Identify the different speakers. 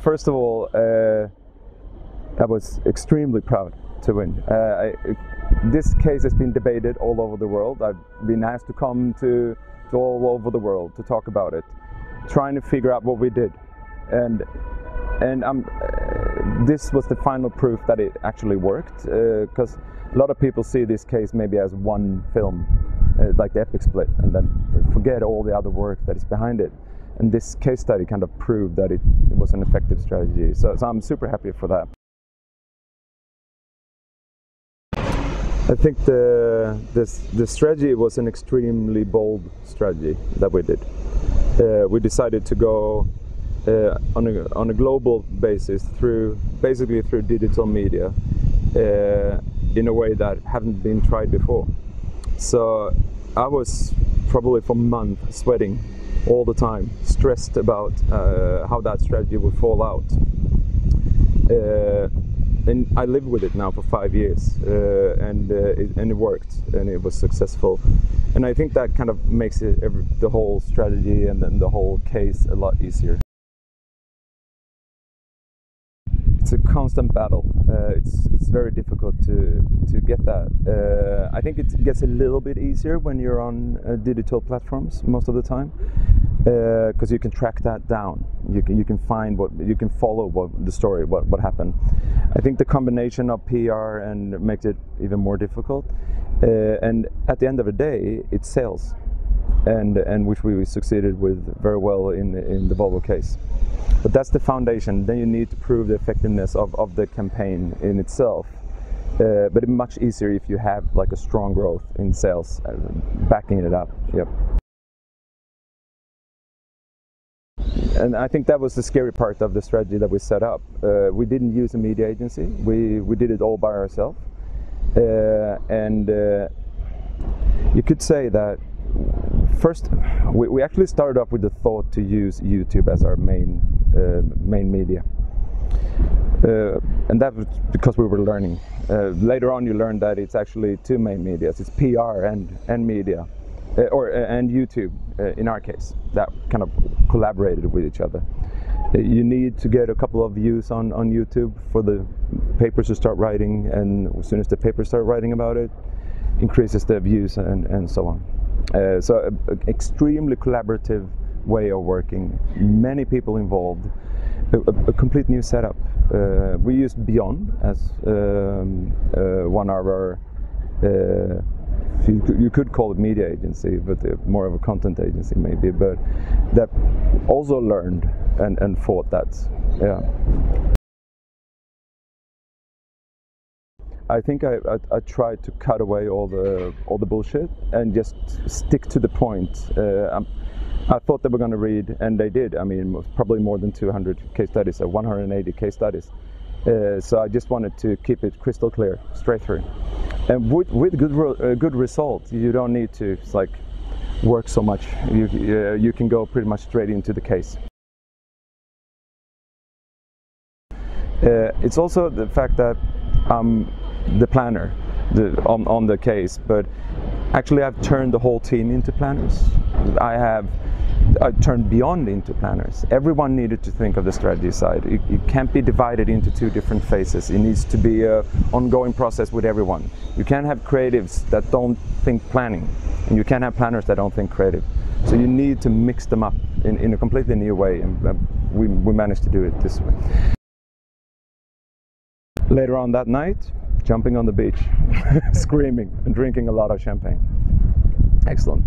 Speaker 1: First of all, uh, I was extremely proud to win. Uh, I, this case has been debated all over the world. I've been asked to come to, to all over the world to talk about it, trying to figure out what we did, and and uh, this was the final proof that it actually worked. Because uh, a lot of people see this case maybe as one film, uh, like the epic split, and then forget all the other work that is behind it and this case study kind of proved that it, it was an effective strategy. So, so, I'm super happy for that. I think the, this, the strategy was an extremely bold strategy that we did. Uh, we decided to go uh, on, a, on a global basis through basically through digital media uh, in a way that hadn't been tried before. So I was probably for months sweating all the time, stressed about uh, how that strategy would fall out. Uh, and I lived with it now for five years, uh, and uh, it, and it worked, and it was successful. And I think that kind of makes it every, the whole strategy and then the whole case a lot easier. It's a constant battle. Uh, it's it's very difficult to to get that. Uh, I think it gets a little bit easier when you're on uh, digital platforms most of the time because uh, you can track that down. You can you can find what you can follow what the story what what happened. I think the combination of PR and makes it even more difficult. Uh, and at the end of the day, it's sales, and and which we succeeded with very well in in the Volvo case. But that's the foundation. Then you need to prove the effectiveness of, of the campaign in itself. Uh, but it's much easier if you have like a strong growth in sales, uh, backing it up. Yep. and I think that was the scary part of the strategy that we set up. Uh, we didn't use a media agency. We we did it all by ourselves, uh, and uh, you could say that first we, we, actually started off with the thought to use YouTube as our main uh, main media. Uh, and that was because we were learning. Uh, later on, you learned that it's actually two main medias. It's PR and and media. Uh, or uh, and YouTube uh, in our case that kind of collaborated with each other. You need to get a couple of views on, on YouTube for the papers to start writing, and as soon as the papers start writing about it, increases the views and, and so on. Uh, so, an extremely collaborative way of working, many people involved, a, a complete new setup. Uh, we used Beyond as um, uh, one of our you could, you could call it media agency, but more of a content agency maybe. But that also learned and, and fought that. Yeah. I think I, I, I, tried to cut away all the all the bullshit and just stick to the point. Uh, I thought they were going to read, and they did. I mean, probably more than 200 case studies, or 180 case studies. Uh, so I just wanted to keep it crystal clear, straight through. And with, with good uh, good results, you don't need to like work so much. You uh, you can go pretty much straight into the case. Uh, it's also the fact that I'm the planner the, on, on the case, but actually I've turned the whole team into planners. I have I turned beyond into planners. Everyone needed to think of the strategy side. It, it, can't be divided into two different phases. It needs to be an ongoing process with everyone. You can't have creatives that don't think planning, and you can't have planners that don't think creative. So you need to mix them up in, in a completely new way, and we, we managed to do it this way. Later on that night, jumping on the beach, screaming and drinking a lot of champagne. Excellent.